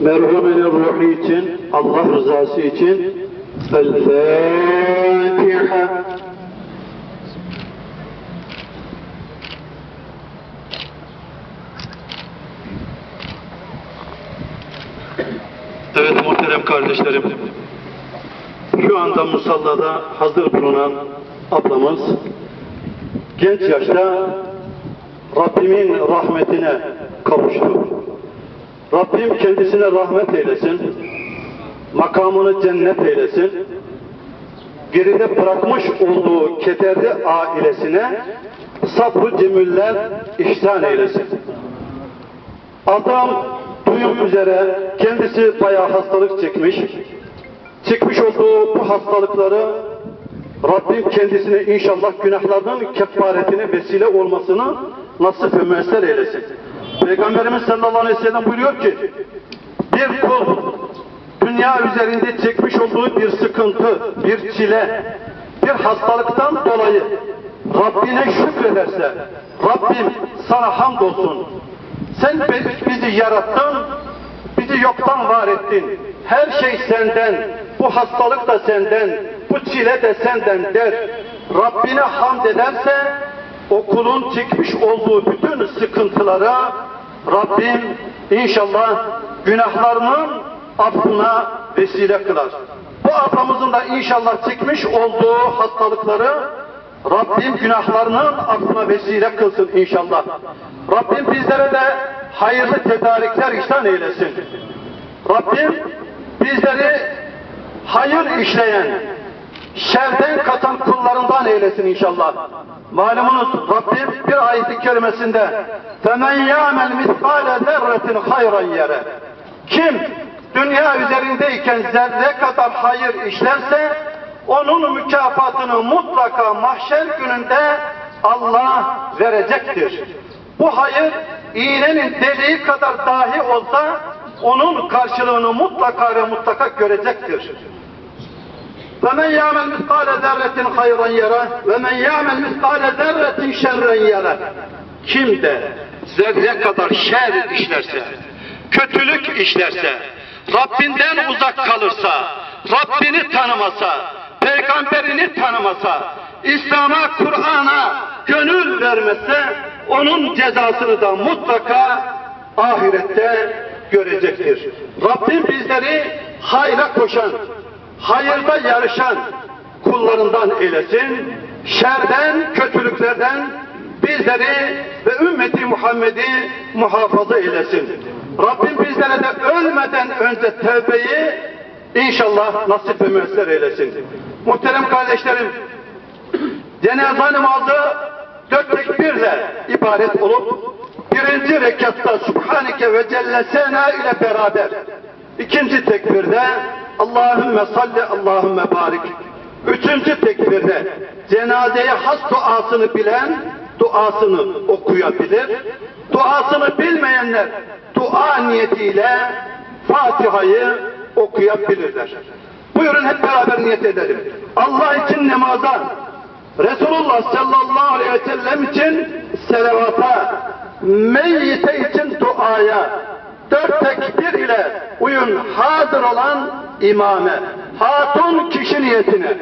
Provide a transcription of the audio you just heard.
merhumenin ruhu için, Allah rızası için El Fatiha. Evet muhterem kardeşlerim, şu anda musallada hazır bulunan ablamız genç yaşta Rabbimin rahmetine kavuştu. Rabbim kendisine rahmet eylesin, makamını cennet eylesin, geride bırakmış olduğu kederli ailesine sabrı cemüller ihsan eylesin. Adam duyum üzere kendisi bayağı hastalık çekmiş. Çekmiş olduğu bu hastalıkları Rabbim kendisine inşallah günahlarının kefaretine vesile olmasını nasip ve müesser eylesin. Peygamberimiz sallallahu aleyhi ve sellem buyuruyor ki bir kul dünya üzerinde çekmiş olduğu bir sıkıntı, bir çile, bir hastalıktan dolayı Rabbine şükrederse Rabbim sana hamdolsun. Sen bizi yarattın, bizi yoktan var ettin. Her şey senden, bu hastalık da senden, bu çile de senden der. Rabbine hamd ederse o kulun çekmiş olduğu bütün sıkıntılara Rabbim inşallah günahlarının affına vesile kılar. Bu ablamızın da inşallah çekmiş olduğu hastalıkları Rabbim günahlarının affına vesile kılsın inşallah. Rabbim bizlere de hayırlı tedarikler ihsan eylesin. Rabbim bizleri hayır işleyen, şerden katan kullarından eylesin inşallah. Malumunuz Rabbim bir ayet-i kerimesinde فَمَنْ يَعْمَلْ مِثْقَالَ ذَرَّةٍ خَيْرًا yere. Kim dünya üzerindeyken zerre kadar hayır işlerse onun mükafatını mutlaka mahşer gününde Allah verecektir. Bu hayır iğnenin deliği kadar dahi olsa onun karşılığını mutlaka ve mutlaka görecektir. وَمَنْ يَعْمَلْ مِثْقَالَ ذَرَّةٍ خَيْرًا يَرَهُ وَمَنْ يَعْمَلْ مِثْقَالَ ذَرَّةٍ شَرًّا يَرَهُ Kim de zerre kadar şer işlerse, kötülük işlerse, Rabbinden uzak kalırsa, Rabbini tanımasa, peygamberini tanımasa, İslam'a, Kur'an'a gönül vermezse, onun cezasını da mutlaka ahirette görecektir. Rabbim bizleri hayra koşan, hayırda yarışan kullarından eylesin, şerden, kötülüklerden bizleri ve ümmeti Muhammed'i muhafaza eylesin. Rabbim bizlere de ölmeden önce tevbeyi inşallah nasip ve müesser eylesin. Muhterem kardeşlerim, cenaze namazı dört tekbirle ibaret olup birinci rekatta Subhaneke ve Celle Sena ile beraber ikinci tekbirde Allahümme salli Allahümme barik üçüncü tekbirde cenazeye has duasını bilen duasını okuyabilir. Duasını bilmeyenler dua niyetiyle Fatiha'yı okuyabilirler. Buyurun hep beraber niyet edelim. Allah için namaza, Resulullah sallallahu aleyhi ve sellem için selavata, meyyite için duaya, dört tekbir ile uyun hazır olan imame, hatun kişi niyetine,